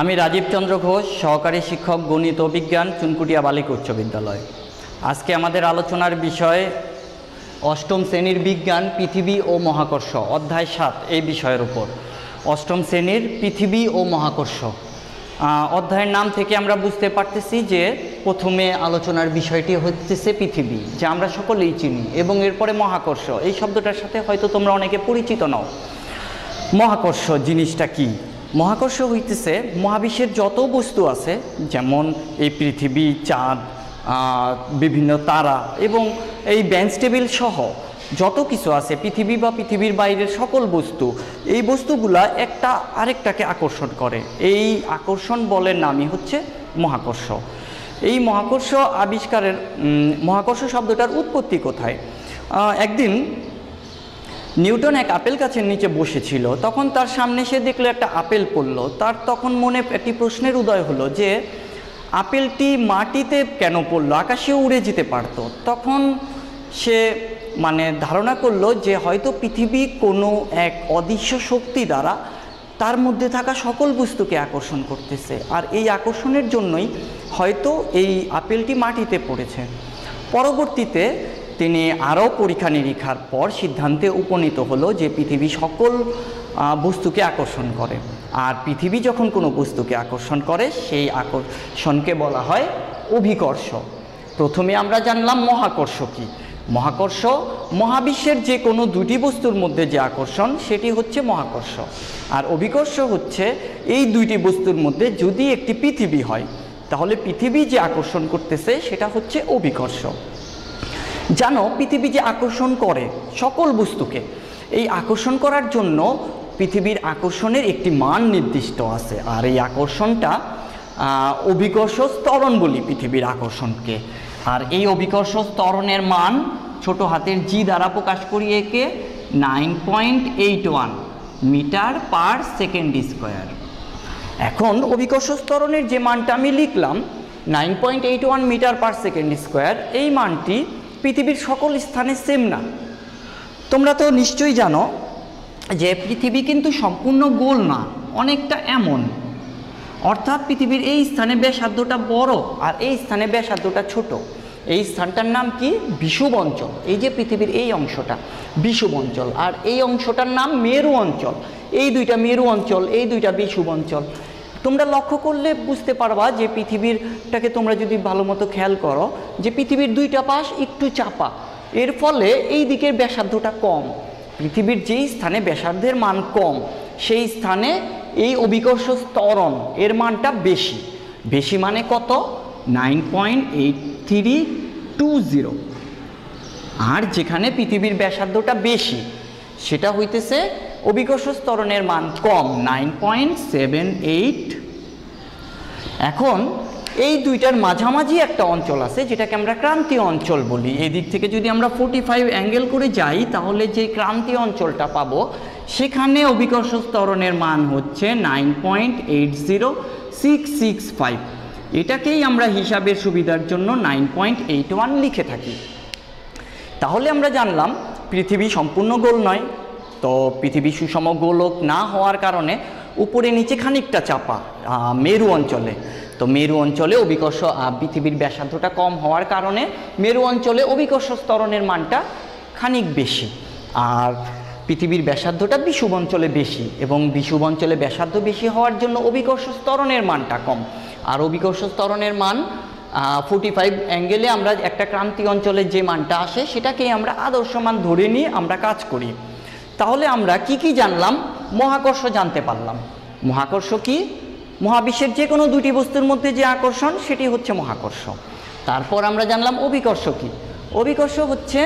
আমি রাজীব চন্দ্র ঘোষ, সহকারী শিক্ষক, গণিত ও বিজ্ঞান, চুনকুটিয়া বালিকা উচ্চ বিদ্যালয়। আজকে আমাদের আলোচনার বিষয় অষ্টম শ্রেণির বিজ্ঞান, পৃথিবী ও মহাকর্ষ, অধ্যায় সাত, এই বিষয়ের উপর। অষ্টম শ্রেণির পৃথিবী ও মহাকর্ষ। অধ্যায়ের নাম থেকে আমরা বুঝতে পারতেছি যে প্রথমে আলোচনার বিষয়টি হচ্ছে পৃথিবী, যা আমরা সকলেই চিনি, এবং এরপরে মহাকর্ষ। এই শব্দটার সাথে হয়তো তোমরা অনেকে পরিচিত নও। মহাকর্ষ জিনিসটা কি? মহাকর্ষ হইতেছে মহাবিশ্বের যত বস্তু আছে, যেমন এই পৃথিবী, চাঁদ বিভিন্ন তারা এবং এই বেঞ্চ টেবিল সহ যত কিছু আছে, পৃথিবী বা পৃথিবীর বাইরের সকল বস্তু, এই বস্তুগুলা একটা আরেকটাকে আকর্ষণ করে। এই আকর্ষণ বলের নামই হচ্ছে মহাকর্ষ। এই মহাকর্ষ আবিষ্কারের মহাকর্ষ শব্দটার উৎপত্তি কোথায়? একদিন নিউটন এক আপেল গাছের নিচে বসেছিল। তখন তার সামনে সে দেখল একটা আপেল পড়ল। তার তখন মনে একটি প্রশ্নের উদয় হলো যে, আপেলটি মাটিতে কেন পড়ল? আকাশে উড়ে যেতে পারতো। তখন সে মানে ধারণা করল যে, হয়তো পৃথিবী কোনো এক অদৃশ্য শক্তি দ্বারা তার মধ্যে থাকা সকল বস্তুকে আকর্ষণ করতেছে। আর এই আকর্ষণের জন্যই হয়তো এই আপেলটি মাটিতে পড়েছে। পরবর্তীতে তিনি আরও পরীক্ষা নিরীক্ষার পর সিদ্ধান্তে উপনীত হলো যে পৃথিবী সকল বস্তুকে আকর্ষণ করে। আর পৃথিবী যখন কোনো বস্তুকে আকর্ষণ করে, সেই আকর্ষণকে বলা হয় অভিকর্ষ। প্রথমে আমরা জানলাম মহাকর্ষ কি। মহাকর্ষ মহাবিশ্বের যে কোনো দুটি বস্তুর মধ্যে যে আকর্ষণ, সেটি হচ্ছে মহাকর্ষ। আর অভিকর্ষ হচ্ছে এই দুইটি বস্তুর মধ্যে যদি একটি পৃথিবী হয়, তাহলে পৃথিবী যে আকর্ষণ করতেছে, সেটা হচ্ছে অভিকর্ষ। জানো, পৃথিবী যে আকর্ষণ করে সকল বস্তুকে, এই আকর্ষণ করার জন্য পৃথিবীর আকর্ষণের একটি মান নির্দিষ্ট আছে। আর এই আকর্ষণটা অভিকর্ষ স্তরণ বলি পৃথিবীর আকর্ষণকে। আর এই অভিকর্ষ স্তরণের মান ছোট হাতের জি দ্বারা প্রকাশ করি একে nine point eight one meter per second square. এখন অভিকর্ষ স্তরণের যে মানটা আমি লিখলাম nine point eight one meter per second square, এই মানটি পৃথিবীর সকল স্থানে সেম না। তোমরা তো নিশ্চয়ই জানো যে পৃথিবী কিন্তু সম্পূর্ণ গোল না, অনেকটা এমন। অর্থাৎ পৃথিবীর এই স্থানে ব্যাসার্ধটা বড় আর এই স্থানে ব্যাসার্ধটা ছোট। এই স্থানটার নাম কি? বিষুব অঞ্চল। এই যে পৃথিবীর এই অংশটা, বিষুব অঞ্চল। আর এই অংশটার নাম মেরু অঞ্চল। এই দুইটা মেরু অঞ্চল, এই দুইটা বিষুব অঞ্চল। তোমরা লক্ষ্য করলে বুঝতে পারবা যে পৃথিবীরটাকে তোমরা যদি ভালো মতো খেয়াল করো, যে পৃথিবীর দুইটা পাশ একটু চাপা। এর ফলে এই দিকের ব্যাসার্ধটা কম। পৃথিবীর যেই স্থানে ব্যাসার্ধের মান কম, সেই স্থানে এই অভিকর্ষ স্তরণ এর মানটা বেশি। বেশি মানে কত? Nine point eight three two zero. আর যেখানে পৃথিবীর ব্যাসার্ধটা বেশি, সেটা হইতেছে অভিকর্ষ স্তরণের মান কম নাইন পয়েন্ট সেভেন এইট এখন এই দুইটার মাঝামাঝি একটা অঞ্চল আছে, যেটাকে আমরা ক্রান্তীয় অঞ্চল বলি। এদিক থেকে যদি আমরা ফোর্টি ফাইভ অ্যাঙ্গেল করে যাই, তাহলে যে ক্রান্তীয় অঞ্চলটা পাবো, সেখানে অভিকর্ষ স্তরণের মান হচ্ছে nine point eight zero six six five এটাকেই আমরা হিসাবের সুবিধার জন্য নাইন পয়েন্ট এইট ওয়ান লিখে থাকি। তাহলে আমরা জানলাম, পৃথিবী সম্পূর্ণ গোল নয়। তো পৃথিবী সুষম গোলক না হওয়ার কারণে উপরে নিচে খানিকটা চাপা মেরু অঞ্চলে। তো মেরু অঞ্চলে অভিকর্ষ পৃথিবীর ব্যাসার্ধটা কম হওয়ার কারণে মেরু অঞ্চলে অভিকর্ষ স্তরণের মানটা খানিক বেশি। আর পৃথিবীর ব্যাসার্ধটা বিষুব অঞ্চলে বেশি এবং বিষুব অঞ্চলে ব্যাসার্ধ বেশি হওয়ার জন্য অভিকর্ষ স্তরণের মানটা কম। আর অভিকর্ষ স্তরণের মান ফোর্টি ফাইভ অ্যাঙ্গেলে আমরা একটা ক্রান্তি অঞ্চলের যে মানটা আসে সেটাকেই আমরা আদর্শ মান ধরে নিয়ে আমরা কাজ করি। তাহলে আমরা কি কি জানলাম? মহাকর্ষ জানতে পারলাম। মহাকর্ষ কি? মহাবিশ্বের যে কোনো দুটি বস্তুর মধ্যে যে আকর্ষণ, সেটি হচ্ছে মহাকর্ষ। তারপর আমরা জানলাম অভিকর্ষ কি? অভিকর্ষ হচ্ছে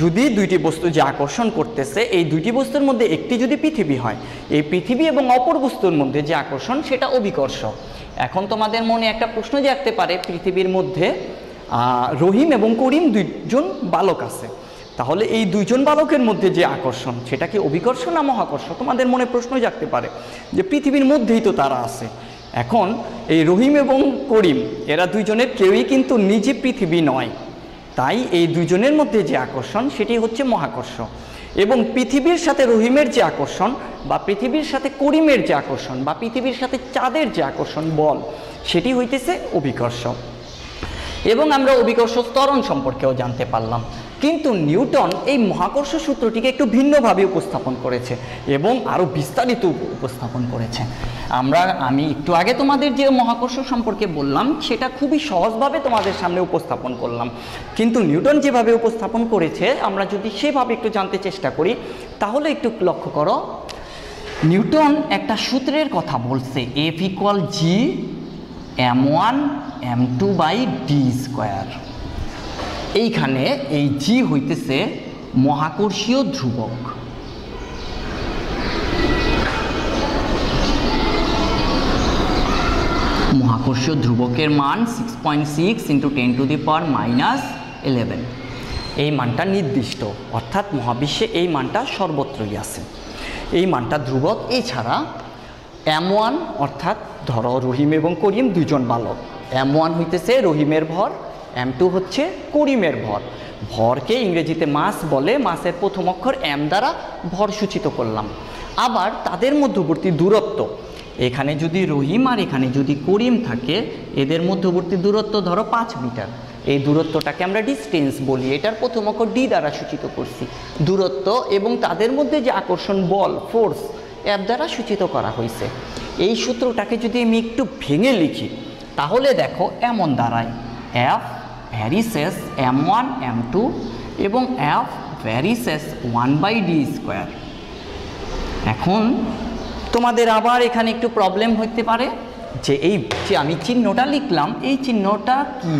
যদি দুইটি বস্তু যে আকর্ষণ করতেছে, এই দুইটি বস্তুর মধ্যে একটি যদি পৃথিবী হয়, এই পৃথিবী এবং অপর বস্তুর মধ্যে যে আকর্ষণ, সেটা অভিকর্ষ। এখন তোমাদের মনে একটা প্রশ্ন জাগতে পারে, পৃথিবীর মধ্যে রহিম এবং করিম দুইজন বালক আছে। তাহলে এই দুইজন বালকের মধ্যে যে আকর্ষণ সেটা কি অভিকর্ষ না মহাকর্ষ তোমাদের মনে প্রশ্ন জাগতে পারে যে পৃথিবীর মধ্যেই তো তারা আছে। এখন এই রহিম এবং করিম, এরা দুইজনের কেউই কিন্তু নিজে পৃথিবী নয়। তাই এই দুজনের মধ্যে যে আকর্ষণ, সেটি হচ্ছে মহাকর্ষ। এবং পৃথিবীর সাথে রহিমের যে আকর্ষণ বা পৃথিবীর সাথে করিমের যে আকর্ষণ বা পৃথিবীর সাথে চাঁদের যে আকর্ষণ বল, সেটি হইতেছে অভিকর্ষ। এবং আমরা অভিকর্ষ ত্বরণ সম্পর্কেও জানতে পারলাম। কিন্তু নিউটন এই মহাকর্ষ সূত্রটিকে একটু ভিন্নভাবে উপস্থাপন করেছে এবং আরও বিস্তারিত উপস্থাপন করেছে। আমরা, আমি একটু আগে তোমাদের যে মহাকর্ষ সম্পর্কে বললাম, সেটা খুবই সহজভাবে তোমাদের সামনে উপস্থাপন করলাম। কিন্তু নিউটন যেভাবে উপস্থাপন করেছে, আমরা যদি সেভাবে একটু জানতে চেষ্টা করি, তাহলে একটু লক্ষ্য করো। নিউটন একটা সূত্রের কথা বলছে F equal G M one M two by D square এইখানে এই জি হইতেছে মহাকর্ষীয় ধ্রুবক। মহাকর্ষীয় ধ্রুবকের মান six point six into ten to the power minus eleven এই মানটা নির্দিষ্ট, অর্থাৎ মহাবিশ্বে এই মানটা সর্বত্রই আছে। এই মানটা ধ্রুবক, এছাড়া এম ওয়ান অর্থাৎ ধরো রহিম এবং করিম দুজন বালক। এম ওয়ান হইতেছে রহিমের ভর এম টু হচ্ছে করিমের ভর। ভরকে ইংরেজিতে মাস বলে, মাসের প্রথম অক্ষর এম দ্বারা ভর সূচিত করলাম। আবার তাদের মধ্যবর্তী দূরত্ব। এখানে যদি রহিম আর এখানে যদি করিম থাকে, এদের মধ্যবর্তী দূরত্ব ধরো পাঁচ মিটার। এই দূরত্বটাকে আমরা ডিস্টেন্স বলি। এটার প্রথম অক্ষর ডি দ্বারা সূচিত করছি। দূরত্ব এবং তাদের মধ্যে যে আকর্ষণ বল ফোর্স এর দ্বারা সূচিত করা হয়েছে। এই সূত্রটাকে যদি আমি একটু ভেঙে লিখি, তাহলে দেখো এমন দাঁড়ায়। F varies M one, M two এবং F varies one by D square. এখন তোমাদের আবার এখানে একটু প্রবলেম হতে পারে যে এই যে আমি চিহ্নটা লিখলাম, এই চিহ্নটা কি?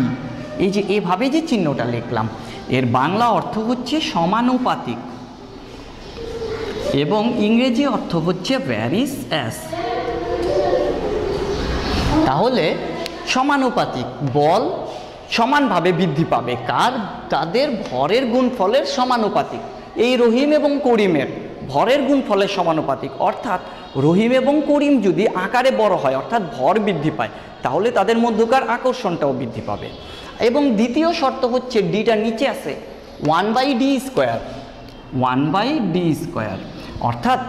এই যে এভাবে যে চিহ্নটা লিখলাম, এর বাংলা অর্থ হচ্ছে সমানুপাতিক এবং ইংরেজি অর্থ হচ্ছে ভ্যারিস অ্যাস তাহলে সমানুপাতিক বল সমানভাবে বৃদ্ধি পাবে। কার? তাদের ভরের গুণফলের সমানুপাতিক। এই রহিম এবং করিমের ভরের গুণফলের সমানুপাতিক। অর্থাৎ রহিম এবং করিম যদি আকারে বড় হয়, অর্থাৎ ভর বৃদ্ধি পায়, তাহলে তাদের মধ্যকার আকর্ষণটাও বৃদ্ধি পাবে। এবং দ্বিতীয় শর্ত হচ্ছে ডিটা নিচে আছে। One by D square. One by D square. অর্থাৎ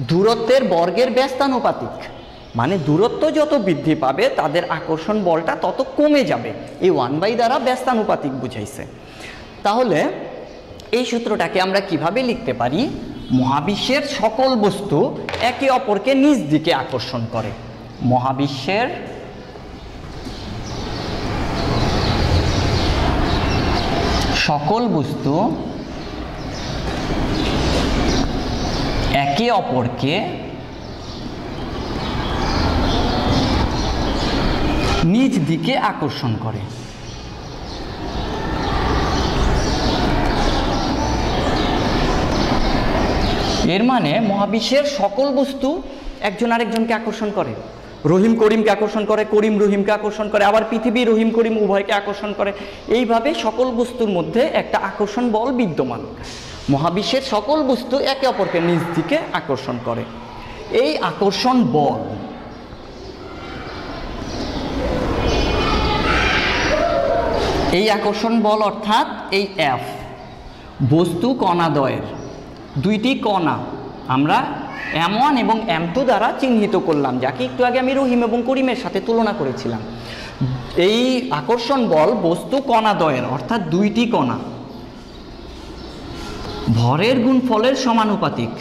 দূরত্বের বর্গের ব্যস্তানুপাতিক। মানে দূরত্ব যত বৃদ্ধি পাবে, তাদের আকর্ষণ বলটা তত কমে যাবে। এই ওয়ান বাই দ্বারা ব্যস্তানুপাতিক বুঝাইছে। তাহলে এই সূত্রটাকে আমরা কীভাবে লিখতে পারি? মহাবিশ্বের সকল বস্তু একে অপরকে নিজ দিকে আকর্ষণ করে। মহাবিশ্বের সকল বস্তু একে অপরকে নিজ দিকে আকর্ষণ করে। এর মানে মহাবিশ্বের সকল বস্তু একজন আরেকজনকে আকর্ষণ করে। রহিম করিমকে আকর্ষণ করে, করিম রহিমকে আকর্ষণ করে, আবার পৃথিবী রহিম করিম উভয়কে আকর্ষণ করে। এইভাবে সকল বস্তুর মধ্যে একটা আকর্ষণ বল বিদ্যমান। মহাবিশ্বের সকল বস্তু একে অপরকে নিজ দিকে আকর্ষণ করে। এই আকর্ষণ বল এই আকর্ষণ বল অর্থাৎ এই এফ বস্তু কণাদ্বয়ের দুইটি কণা আমরা এম ওয়ান এবং এম টু দ্বারা চিহ্নিত করলাম, যাকে একটু আগে আমি রহিম এবং করিমের সাথে তুলনা করেছিলাম। এই আকর্ষণ বল বস্তু কণাদ্বয়ের অর্থাৎ দুইটি কণা। ভরের গুণ ফলের সমানুপাতিক।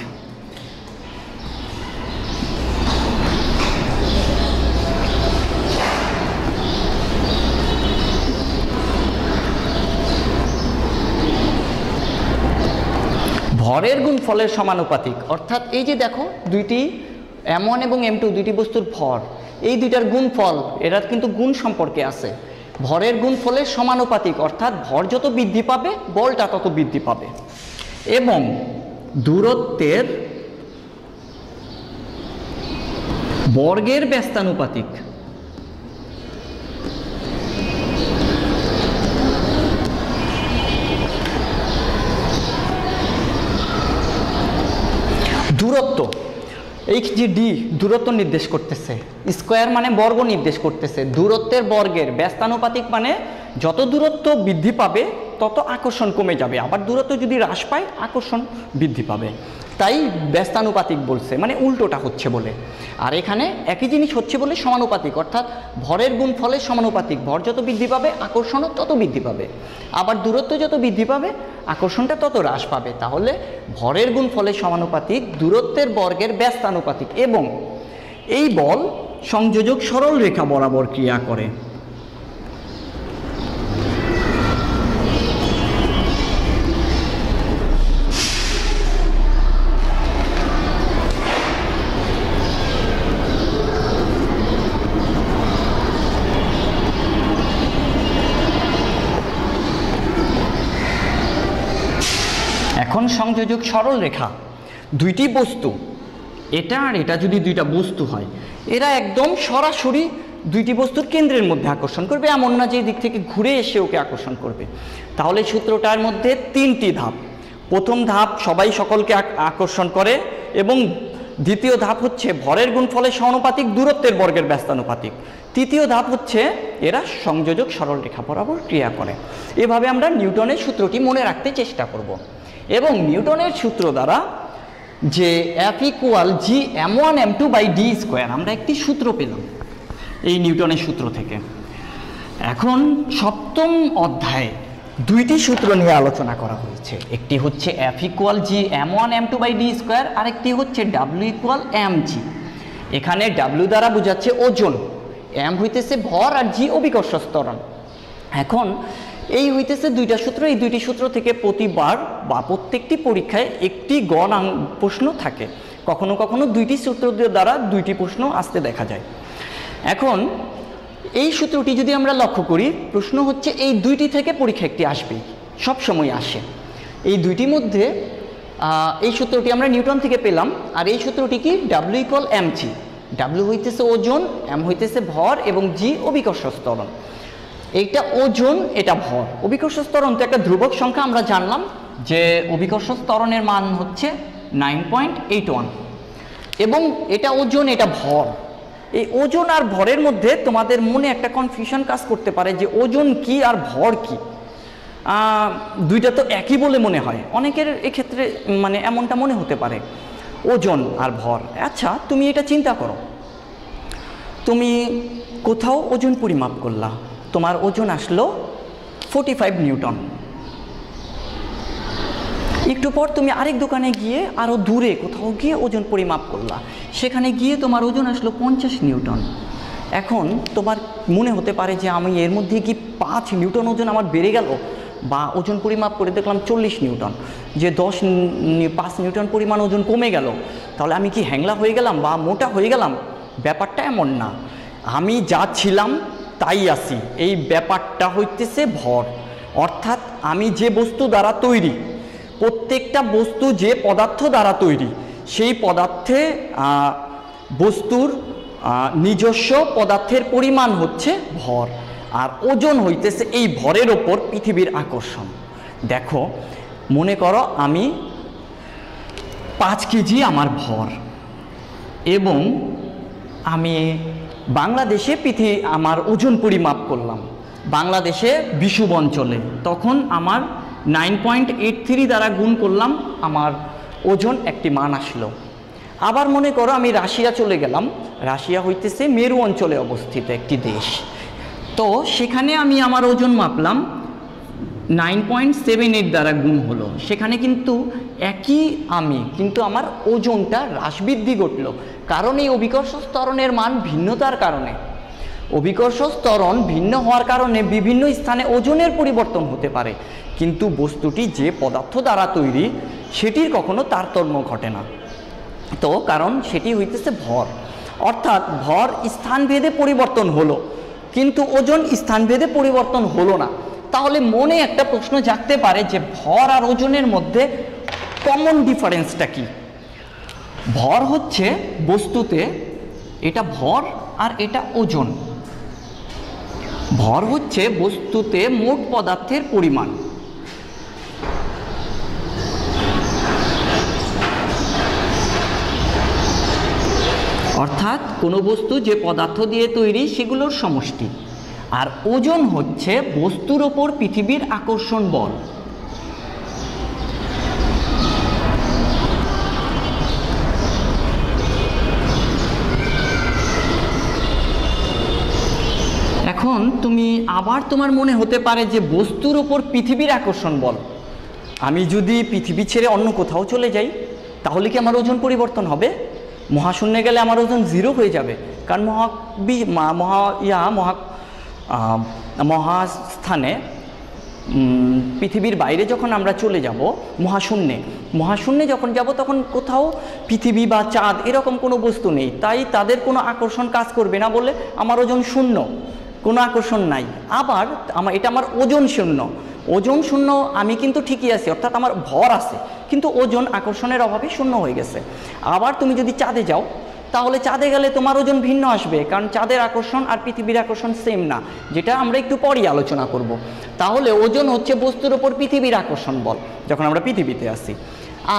ভরের গুণ ফলের সমানুপাতিক। অর্থাৎ এই যে দেখো, দুইটি এম ওয়ান এবং এম টু, দুইটি বস্তুর ভর, এই দুইটার গুণ ফল এরা কিন্তু গুণ সম্পর্কে আছে। ভরের গুণ ফলের সমানুপাতিক, অর্থাৎ ভর যত বৃদ্ধি পাবে, বলটা তত বৃদ্ধি পাবে। এবং দূরত্বের বর্গের ব্যস্তানুপাতিক দূরত্ব এই জি ডি দূরত্ব নির্দেশ করতেছে। স্কোয়ার মানে বর্গ নির্দেশ করতেছে। দূরত্বের বর্গের ব্যস্তানুপাতিক মানে যত দূরত্ব বৃদ্ধি পাবে তত আকর্ষণ কমে যাবে। আবার দূরত্ব যদি হ্রাস পায়, আকর্ষণ বৃদ্ধি পাবে। তাই ব্যস্তানুপাতিক বলছে মানে উল্টোটা হচ্ছে বলে। আর এখানে একই জিনিস হচ্ছে বলে সমানুপাতিক, অর্থাৎ ভরের গুণ ফলে সমানুপাতিক। ভর যত বৃদ্ধি পাবে, আকর্ষণও তত বৃদ্ধি পাবে। আবার দূরত্ব যত বৃদ্ধি পাবে, আকর্ষণটা তত হ্রাস পাবে। তাহলে ভরের গুণ ফলে সমানুপাতিক, দূরত্বের বর্গের ব্যস্তানুপাতিক। এবং এই বল সংযোজক সরল রেখা বরাবর ক্রিয়া করে এখন সংযোজক সরল রেখা। দুইটি বস্তু। এটা আর এটা যদি দুইটা বস্তু হয়, এরা একদম সরাসরি দুইটি বস্তুর কেন্দ্রের মধ্যে আকর্ষণ করবে, এমন না যে দিক থেকে ঘুরে এসে ওকে আকর্ষণ করবে। তাহলে সূত্রটার মধ্যে তিনটি ধাপ। প্রথম ধাপ, সবাই সকলকে আক- আকর্ষণ করে এবং দ্বিতীয় ধাপ হচ্ছে ভরের গুণফলের সমানুপাতিক, দূরত্বের বর্গের ব্যস্তানুপাতিক। তৃতীয় ধাপ হচ্ছে এরা সংযোজক সরল রেখা বরাবর ক্রিয়া করে। এভাবে আমরা নিউটনের সূত্রটি মনে রাখতে চেষ্টা করব। এবং নিউটনের সূত্র দ্বারা যে F equal G M one M two by D square আমরা একটি সূত্র পেলাম এই নিউটনের সূত্র থেকে। এখন সপ্তম অধ্যায়ে দুইটি সূত্র নিয়ে আলোচনা করা হয়েছে। একটি হচ্ছে F equal G M one M two by D square আরেকটি হচ্ছে ডাব্লিউ ইকুয়াল এম জি এখানে ডাব্লিউ দ্বারা বোঝাচ্ছে ওজন। এম হইতেছে ভর আর জি অভিকর্ষ স্তরণ এখন এই হইতেছে দুইটা সূত্র। এই দুইটি সূত্র থেকে প্রতিবার বা প্রত্যেকটি পরীক্ষায় একটি গণ প্রশ্ন থাকে। কখনো কখনো দুইটি সূত্র দ্বারা দুইটি প্রশ্ন আসতে দেখা যায়। এখন এই সূত্রটি যদি আমরা লক্ষ্য করি, প্রশ্ন হচ্ছে এই দুইটি থেকে পরীক্ষা একটি আসবেই, সব সময় আসে। এই দুইটির মধ্যে এই সূত্রটি আমরা নিউটন থেকে পেলাম, আর এই সূত্রটি কি? W equal M G W হইতেছে ওজন এম হইতেছে ভর এবং জি অভিকর্ষ স্তরণ এইটা ওজন, এটা ভর। অভিকর্ষ স্তরণ তো একটা ধ্রুবক সংখ্যা আমরা জানলাম যে অভিকর্ষ স্তরণের মান হচ্ছে নাইন পয়েন্ট এইট ওয়ান এবং এটা ওজন, এটা ভর। এই ওজন আর ভরের মধ্যে তোমাদের মনে একটা কনফিউশন কাজ করতে পারে যে ওজন কি আর ভর কি। দুইটা তো একই বলে মনে হয়। অনেকের এক্ষেত্রে মানে এমনটা মনে হতে পারে। ওজন আর ভর। আচ্ছা তুমি এটা চিন্তা করো। তুমি কোথাও ওজন পরিমাপ করলা। তোমার ওজন আসলো ফোর্টি ফাইভ নিউটন। একটু পর তুমি আরেক দোকানে গিয়ে আরও দূরে কোথাও গিয়ে ওজন পরিমাপ করলা। সেখানে গিয়ে তোমার ওজন আসলো পঞ্চাশ নিউটন। এখন তোমার মনে হতে পারে যে আমি এর মধ্যে কি পাঁচ নিউটন ওজন আমার বেড়ে গেল? বা ওজন পরিমাপ করে দেখলাম চল্লিশ নিউটন। যে দশ পাঁচ নিউটন পরিমাণ ওজন কমে গেল। তাহলে আমি কি হ্যাংলা হয়ে গেলাম বা মোটা হয়ে গেলাম? ব্যাপারটা এমন না। আমি যা ছিলাম তাই আছি। এই ব্যাপারটা হইতেছে ভর। অর্থাৎ আমি যে বস্তু দ্বারা তৈরি, প্রত্যেকটা বস্তু যে পদার্থ দ্বারা তৈরি, সেই পদার্থে বস্তুর নিজস্ব পদার্থের পরিমাণ হচ্ছে ভর। আর ওজন হইতেছে এই ভরের ওপর পৃথিবীর আকর্ষণ। দেখো, মনে করো আমি পাঁচ কেজি আমার ভর। এবং আমি বাংলাদেশে পৃথিবী আমার ওজন পরিমাপ করলাম। বাংলাদেশে বিষুব অঞ্চলে। তখন আমার নাইন পয়েন্ট এইট থ্রি দ্বারা গুণ করলাম, আমার ওজন একটি মান আসলো। আবার মনে করো আমি রাশিয়া চলে গেলাম। রাশিয়া হইতেছে মেরু অঞ্চলে অবস্থিত একটি দেশ। তো সেখানে আমি আমার ওজন মাপলাম নাইন পয়েন্ট সেভেন এইট দ্বারা গুণ হলো। সেখানে কিন্তু একই আমি, কিন্তু আমার ওজনটা হ্রাস বৃদ্ধি ঘটলো। কারণ এই অভিকর্ষ স্তরণের মান ভিন্নতার কারণে। অভিকর্ষ স্তরণ ভিন্ন হওয়ার কারণে বিভিন্ন স্থানে ওজনের পরিবর্তন হতে পারে। কিন্তু বস্তুটি যে পদার্থ দ্বারা তৈরি, সেটির কখনো তারতম্য ঘটে না। তো কারণ সেটি হইতেছে ভর। অর্থাৎ ভর স্থানভেদে পরিবর্তন হলো, কিন্তু ওজন স্থানভেদে পরিবর্তন হলো না। তাহলে মনে একটা প্রশ্ন জাগতে পারে যে ভর আর ওজনের মধ্যে কমন ডিফারেন্সটা কি? ভর হচ্ছে বস্তুতে এটা ভর আর এটা ওজন। ভর হচ্ছে বস্তুতে মোট পদার্থের পরিমাণ। অর্থাৎ কোনো বস্তু যে পদার্থ দিয়ে তৈরি সেগুলোর সমষ্টি। আর ওজন হচ্ছে বস্তুর ওপর পৃথিবীর আকর্ষণ বল। এখন তুমি আবার তোমার মনে হতে পারে যে বস্তুর ওপর পৃথিবীর আকর্ষণ বল। আমি যদি পৃথিবী ছেড়ে অন্য কোথাও চলে যাই, তাহলে কি আমার ওজন পরিবর্তন হবে? মহাশূন্যে গেলে আমার ওজন জিরো হয়ে যাবে। কারণ মহা মহা ইয়া মহা মহাস্থানে পৃথিবীর বাইরে যখন আমরা চলে যাব, মহাশূন্যে মহাশূন্যে যখন যাব তখন কোথাও পৃথিবী বা চাঁদ এরকম কোনো বস্তু নেই। তাই তাদের কোনো আকর্ষণ কাজ করবে না বলে আমার ওজন শূন্য। কোনো আকর্ষণ নাই। আবার আমার এটা আমার ওজন শূন্য। ওজন শূন্য আমি কিন্তু ঠিকই আছি, অর্থাৎ আমার ভর আছে। কিন্তু ওজন আকর্ষণের অভাবে শূন্য হয়ে গেছে। আবার তুমি যদি চাঁদে যাও তাহলে চাঁদে গেলে তোমার ওজন ভিন্ন আসবে, কারণ চাঁদের আকর্ষণ আর পৃথিবীর আকর্ষণ সেম না যেটা আমরা একটু পরই আলোচনা করব। তাহলে ওজন হচ্ছে বস্তুর ওপর পৃথিবীর আকর্ষণ বল, যখন আমরা পৃথিবীতে আসি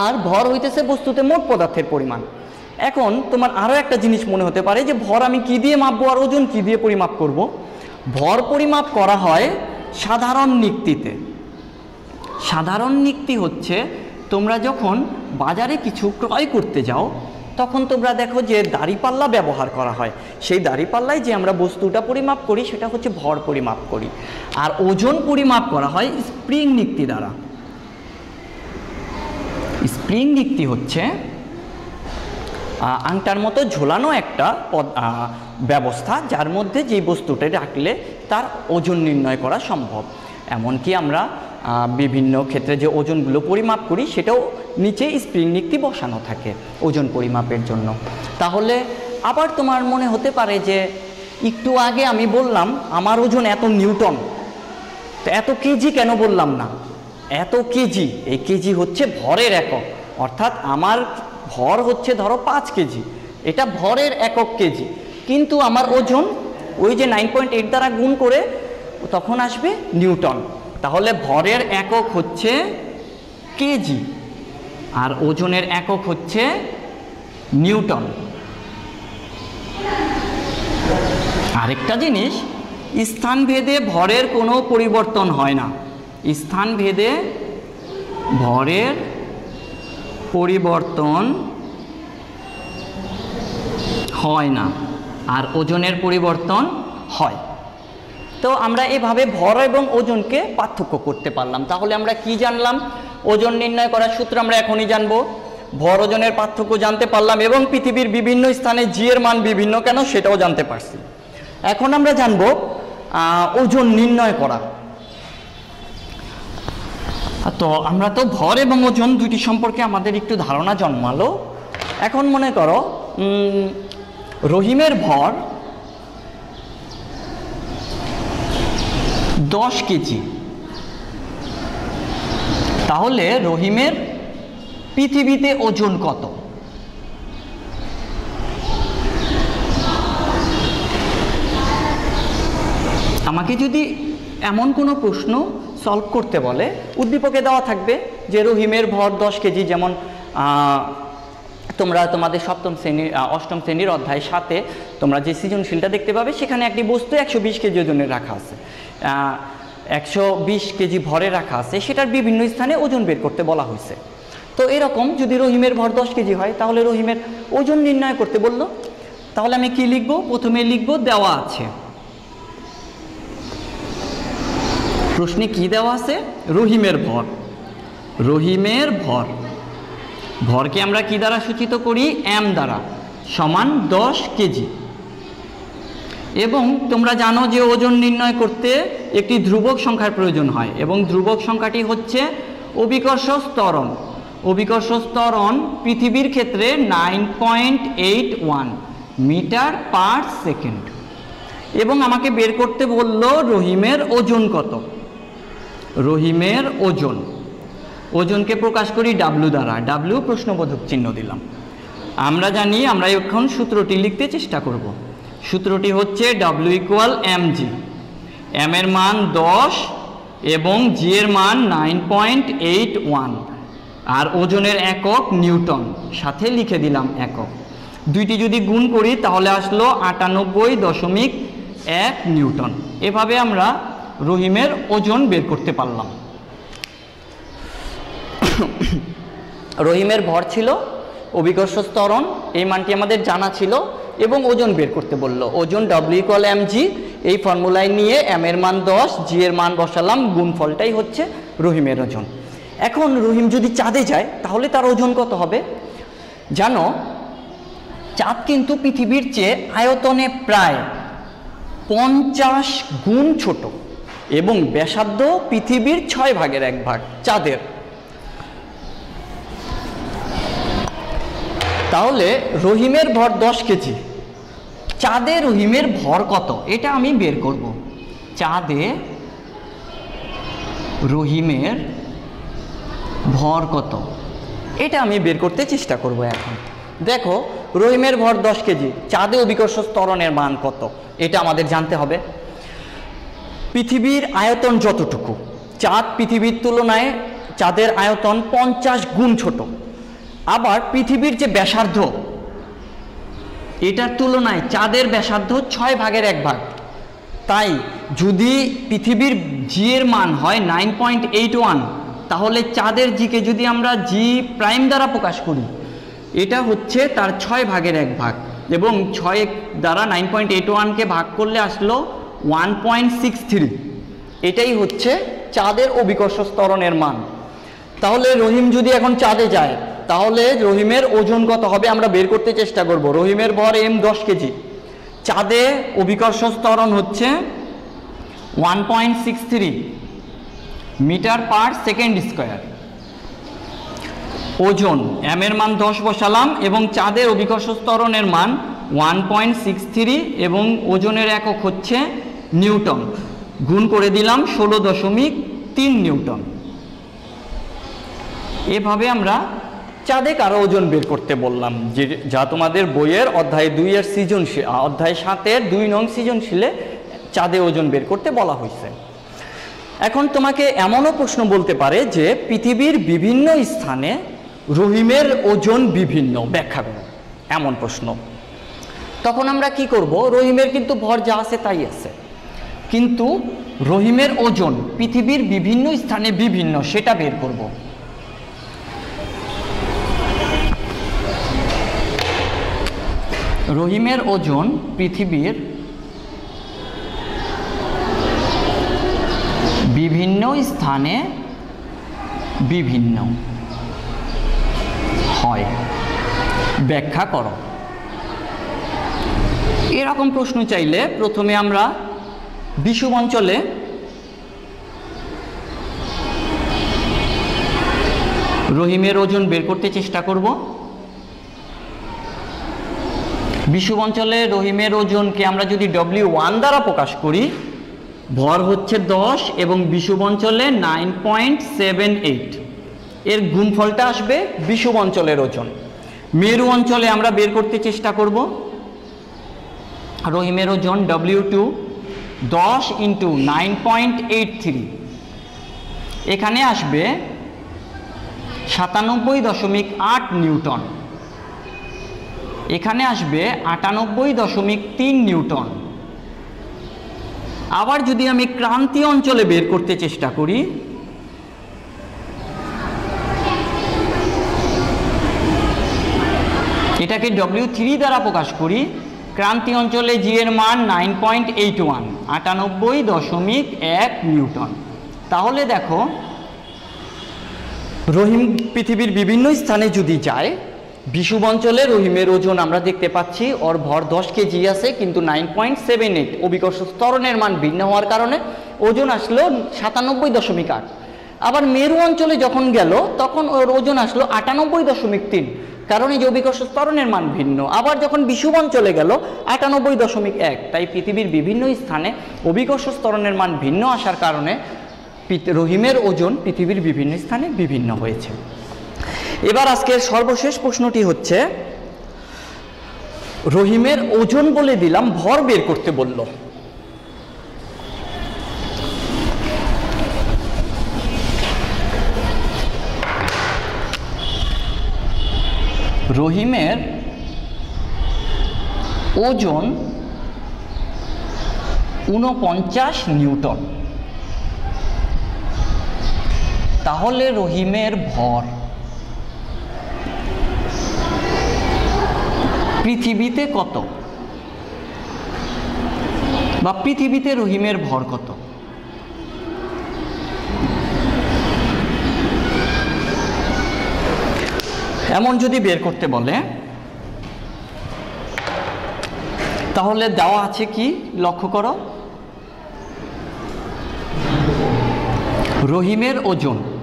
আর ভর হইতেছে বস্তুতে মোট পদার্থের পরিমাণ এখন তোমার আরও একটা জিনিস মনে হতে পারে যে, ভর আমি কি দিয়ে মাপবো আর ওজন কি দিয়ে পরিমাপ করব। ভর পরিমাপ করা হয় সাধারণ নিক্তিতে সাধারণ নিক্তি হচ্ছে তোমরা যখন বাজারে কিছু ক্রয় করতে যাও তখন তোমরা দেখো যে দাড়িপাল্লা ব্যবহার করা হয়। সেই দাড়িপাল্লায় যে আমরা বস্তুটা পরিমাপ করি, সেটা হচ্ছে ভর পরিমাপ করি। আর ওজন পরিমাপ করা হয় স্প্রিং নিক্তি দ্বারা। স্প্রিং নিক্তি হচ্ছে আংটার মতো ঝোলানো একটা ব্যবস্থা যার মধ্যে যেই বস্তুটা রাখলে তার ওজন নির্ণয় করা সম্ভব। এমনকি আমরা বিভিন্ন ক্ষেত্রে যে ওজনগুলো পরিমাপ করি, সেটাও নিচে স্প্রিং নিক্তি বসানো থাকে ওজন পরিমাপের জন্য। তাহলে আবার তোমার মনে হতে পারে যে, একটু আগে আমি বললাম, আমার ওজন এত নিউটন, তো এত কেজি কেন বললাম না? এত কেজি, এই কেজি হচ্ছে ভরের একক, অর্থাৎ আমার ভর হচ্ছে ধরো পাঁচ কেজি, এটা ভরের একক কেজি, কিন্তু আমার ওজন ওই যে নাইন পয়েন্ট এইট দ্বারা গুণ করে, তখন আসবে নিউটন। তাহলে ভরের একক হচ্ছে কেজি আর ওজনের একক হচ্ছে নিউটন। আরেকটা জিনিস, স্থানভেদে ভরের কোনো পরিবর্তন হয় না। স্থানভেদে ভরের পরিবর্তন হয় না, আর ওজনের পরিবর্তন হয়। তো আমরা এভাবে ভর এবং ওজনকে পার্থক্য করতে পারলাম। তাহলে আমরা কি জানলাম? ওজন নির্ণয় করার সূত্র আমরা এখনই জানব। ভর ওজনের পার্থক্য জানতে পারলাম এবং পৃথিবীর বিভিন্ন স্থানে জি এর মান বিভিন্ন কেন সেটাও জানতে পারছি। এখন আমরা জানব ওজন নির্ণয় করা। তো আমরা তো ভর এবং ওজন দুটি সম্পর্কে আমাদের একটু ধারণা জন্মালো। এখন মনে করো রহিমের ভর দশ কেজি। তাহলে রহিমের পৃথিবীতে ওজন কত? আমাকে যদি এমন কোনো প্রশ্ন সলভ করতে বলে, উদ্দীপকে দেওয়া থাকবে যে রহিমের ভর দশ কেজি, যেমন তোমরা তোমাদের সপ্তম শ্রেণির অষ্টম শ্রেণির অধ্যায় সাথে তোমরা যে সৃজনশীলটা দেখতে পাবে, সেখানে একটি বস্তু একশো বিশ কেজি ওজনের রাখা আছে। একশো বিশ কেজি ভরে রাখা আছে, সেটার বিভিন্ন স্থানে ওজন বের করতে বলা হয়েছে। তো এরকম যদি রহিমের ভর দশ কেজি হয়, তাহলে রহিমের ওজন নির্ণয় করতে বলল। তাহলে আমি কি লিখব? প্রথমে লিখব, দেওয়া আছে। প্রশ্নে কি দেওয়া আছে? রহিমের ভর। রহিমের ভর। ভরকে আমরা কি দ্বারা সূচিত করি? এম দ্বারা, সমান দশ কেজি। এবং তোমরা জানো যে ওজন নির্ণয় করতে একটি ধ্রুবক সংখ্যার প্রয়োজন হয় এবং ধ্রুবক সংখ্যাটি হচ্ছে অভিকর্ষ স্তরণ অভিকর্ষ স্তরণ পৃথিবীর ক্ষেত্রে nine point eight one meter per second. এবং আমাকে বের করতে বলল রহিমের ওজন কত? রহিমের ওজন। ওজনকে প্রকাশ করি ডাব্লু দ্বারা। ডাব্লু প্রশ্নবোধক চিহ্ন দিলাম। আমরা জানি আমরা এখন সূত্রটি লিখতে চেষ্টা করব। সূত্রটি হচ্ছে W equal M G M এর মান দশ এবং জি এর মান নাইন পয়েন্ট এইট ওয়ান আর ওজনের একক নিউটন, সাথে লিখে দিলাম একক। দুইটি যদি গুণ করি, তাহলে আসলো আটানব্বই দশমিক এক নিউটন। এভাবে আমরা রহিমের ওজন বের করতে পারলাম। রহিমের ভর ছিল অভিকর্ষ স্তরণ এই মানটি আমাদের জানা ছিল। এবং ওজন বের করতে বলল। ওজন ডাব্লিউ কল এম জি এই ফর্মুলায় নিয়ে এম এর মান দশ জি এর মান বসালাম, গুণফলটাই হচ্ছে রহিমের ওজন। এখন রহিম যদি চাঁদে যায়, তাহলে তার ওজন কত হবে? জানো, চাঁদ কিন্তু পৃথিবীর চেয়ে আয়তনে প্রায় পঞ্চাশ গুণ ছোট এবং ব্যাসার্ধ পৃথিবীর ছয় ভাগের এক ভাগ চাঁদের। তাহলে রহিমের ভর দশ কেজি। চাঁদে রহিমের ভর কত? এটা আমি বের করব। চাঁদে রহিমের ভর কত? এটা আমি বের করতে চেষ্টা করব এখন। দেখো, রহিমের ভর দশ কেজি চাঁদে অভিকর্ষ স্তরণের মান কত? এটা আমাদের জানতে হবে। পৃথিবীর আয়তন যতটুকু? চাঁদ পৃথিবীর তুলনায় চাঁদের আয়তন পঞ্চাশ গুণ ছোট। আবার পৃথিবীর যে ব্যাসার্ধ এটার তুলনায় চাঁদের ব্যাসার্ধ ছয় ভাগের এক ভাগ। তাই যদি পৃথিবীর জি এর মান হয় নাইন পয়েন্ট এইট ওয়ান তাহলে চাঁদের জিকে যদি আমরা জি প্রাইম দ্বারা প্রকাশ করি, এটা হচ্ছে তার ছয় ভাগের এক ভাগ এবং ছয় দ্বারা নাইন পয়েন্ট এইট ওয়ানকে ভাগ করলে আসলো ওয়ান পয়েন্ট সিক্স থ্রি এটাই হচ্ছে চাঁদের অভিকর্ষ স্তরণের মান। তাহলে রহিম যদি এখন চাঁদে যায় তাহলে রহিমের ওজন কত হবে আমরা বের করতে চেষ্টা করব। রহিমের ভর এম দশ কেজি। চাঁদে অভিকর্ষ স্তরণ হচ্ছে one point six three meter per second square. ওজন এম এর মান দশ বসালাম এবং চাঁদের অভিকর্ষ স্তরণের মান ওয়ান পয়েন্ট সিক্স থ্রি এবং ওজনের একক হচ্ছে নিউটন। গুণ করে দিলাম ষোলো দশমিক তিন নিউটন। এভাবে আমরা চাঁদে কারও ওজন বের করতে বললাম, যে যা তোমাদের বইয়ের অধ্যায় দুইয়ের সৃজনশীল অধ্যায় সাতের দুই নং সৃজনশীলে চাঁদে ওজন বের করতে বলা হয়েছে। এখন তোমাকে এমনও প্রশ্ন বলতে পারে যে পৃথিবীর বিভিন্ন স্থানে রহিমের ওজন বিভিন্ন ব্যাখ্যা করো এমন প্রশ্ন। তখন আমরা কি করব? রহিমের কিন্তু ভর যা আছে তাই আছে। কিন্তু রহিমের ওজন পৃথিবীর বিভিন্ন স্থানে বিভিন্ন, সেটা বের করব। রহিমের ওজন পৃথিবীর বিভিন্ন স্থানে বিভিন্ন হয়। ব্যাখ্যা করো। এরকম প্রশ্ন চাইলে প্রথমে আমরা বিষুব অঞ্চলে রহিমের ওজন বের করতে চেষ্টা করব। বিষুব অঞ্চলে রহিমের ওজনকে আমরা যদি ডব্লিউ ওয়ান দ্বারা প্রকাশ করি, ভর হচ্ছে দশ এবং বিষুব অঞ্চলে নাইন পয়েন্ট সেভেন এইট এর গুণফলটা আসবে বিষুব অঞ্চলের ওজন। মেরু অঞ্চলে আমরা বের করতে চেষ্টা করব। রহিমের ওজন ডব্লিউ টু দশ into nine point eight three এখানে আসবে সাতানব্বই দশমিক আট নিউটন। এখানে আসবে আটানব্বই দশমিক তিন নিউটন। আবার যদি আমি ক্রান্তি অঞ্চলে বের করতে চেষ্টা করি, এটাকে ডব্লিউ থ্রি দ্বারা প্রকাশ করি ক্রান্তি অঞ্চলে জি এর মান নাইন পয়েন্ট এইট ওয়ান আটানব্বই দশমিক এক নিউটন। তাহলে দেখো, রহিম পৃথিবীর বিভিন্ন স্থানে যদি যায় বিষুব অঞ্চলে রহিমের ওজন আমরা দেখতে পাচ্ছি। ওর ভর দশ কেজি আছে, কিন্তু নাইন পয়েন্ট সেভেন এইট অভিকর্ষ স্তরণের মান ভিন্ন হওয়ার কারণে ওজন আসলো সাতানব্বই দশমিক আট। আবার মেরু অঞ্চলে যখন গেল, তখন ওর ওজন আসলো আটানব্বই দশমিক তিন। কারণ এই যে অভিকর্ষ স্তরণের মান ভিন্ন। আবার যখন বিষুব অঞ্চলে গেল, আটানব্বই দশমিক এক। তাই পৃথিবীর বিভিন্ন স্থানে অভিকর্ষ স্তরণের মান ভিন্ন আসার কারণে রহিমের ওজন পৃথিবীর বিভিন্ন স্থানে বিভিন্ন হয়েছে। এবার আজকের সর্বশেষ প্রশ্নটি হচ্ছে, রহিমের ওজন বলে দিলাম, ভর বের করতে বলল। রহিমের ওজন উনপঞ্চাশ নিউটন। তাহলে রহিমের ভর পৃথিবীতে কত? বা পৃথিবীতে রহিমের ভর কত? এমন যদি বের করতে বলে, তাহলে দেওয়া আছে কি? লক্ষ্য করো। রহিমের ওজন।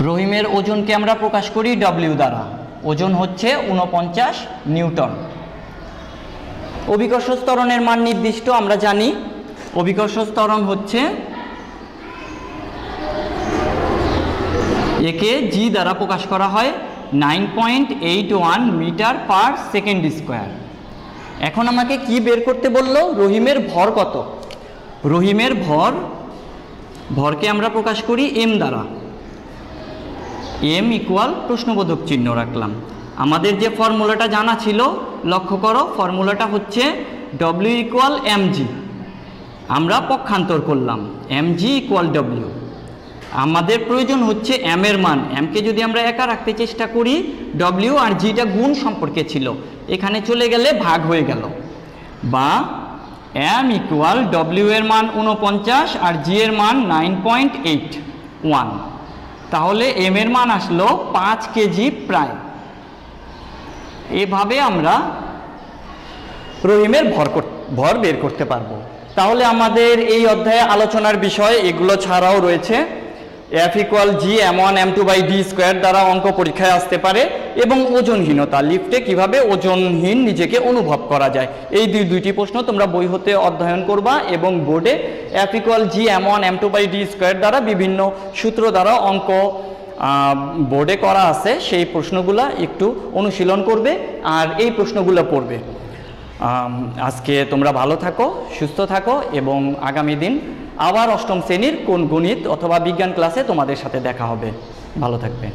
রহিমের ওজনকে আমরা প্রকাশ করি ডব্লিউ দ্বারা। ওজন হচ্ছে উনপঞ্চাশ নিউটন। অভিকর্ষ স্তরণের মান নির্দিষ্ট, আমরা জানি। অভিকর্ষ স্তরণ হচ্ছে একে জি দ্বারা প্রকাশ করা হয় nine point eight one meter per second square. এখন আমাকে কি বের করতে বলল? রহিমের ভর কত? রহিমের ভর, ভরকে আমরা প্রকাশ করি এম দ্বারা। এম ইকুয়াল প্রশ্নবোধক চিহ্ন রাখলাম। আমাদের যে ফর্মুলাটা জানা ছিল, লক্ষ্য করো, ফর্মুলাটা হচ্ছে ডব্লিউ ইকুয়াল এম জি আমরা পক্ষান্তর করলাম এম জি ইকুয়াল ডব্লিউ আমাদের প্রয়োজন হচ্ছে এম এর মান। এমকে যদি আমরা একা রাখতে চেষ্টা করি ডব্লিউ আর জিটা গুণ সম্পর্কে ছিল। এখানে চলে গেলে ভাগ হয়ে গেল। বা এম ইকুয়াল ডব্লিউ এর মান উনপঞ্চাশ আর জি এর মান নাইন পয়েন্ট এইট ওয়ান তাহলে এম এর মান আসলো পাঁচ কেজি প্রায়। এভাবে আমরা রহিমের ভর ভর বের করতে পারব। তাহলে আমাদের এই অধ্যায়ে আলোচনার বিষয় এগুলো ছাড়াও রয়েছে। F equal G M one M two by D square দ্বারা অঙ্ক পরীক্ষায় আসতে পারে এবং ওজনহীনতা লিফটে কীভাবে ওজনহীন নিজেকে অনুভব করা যায়? এই দুই, দুইটি প্রশ্ন তোমরা বই হতে অধ্যয়ন করবা এবং বোর্ডে F equal G M one M two by D square দ্বারা বিভিন্ন সূত্র দ্বারা অঙ্ক বোর্ডে করা আছে। সেই প্রশ্নগুলা একটু অনুশীলন করবে আর এই প্রশ্নগুলো পড়বে। আজকে তোমরা ভালো থাকো, সুস্থ থাকো এবং আগামী দিন আবার অষ্টম শ্রেণির কোন গণিত অথবা বিজ্ঞান ক্লাসে তোমাদের সাথে দেখা হবে। ভালো থাকবে।